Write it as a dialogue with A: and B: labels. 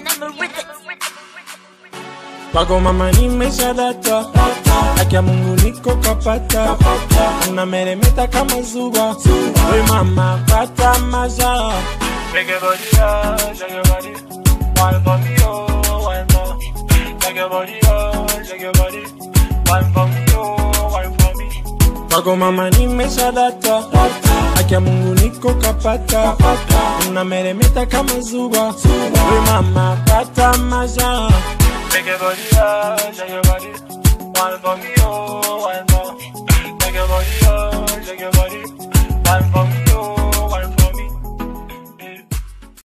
A: never read it.
B: Kwako mama nimeshadata, haki ya Mungu niko kapata, unameremeta kama zuba, we mama pata maza. Shake your body, oh, shake your body, wine for me, oh, wine for. Shake your body, oh, shake your body, wine for me, oh, wine for me. Kwako mama nimeshadata, haki ya Mungu niko kapata, unameremeta kama zuba, we mama pata maza. Shake your body, oh, shake your body. One for me, oh, one for. Shake your body, oh,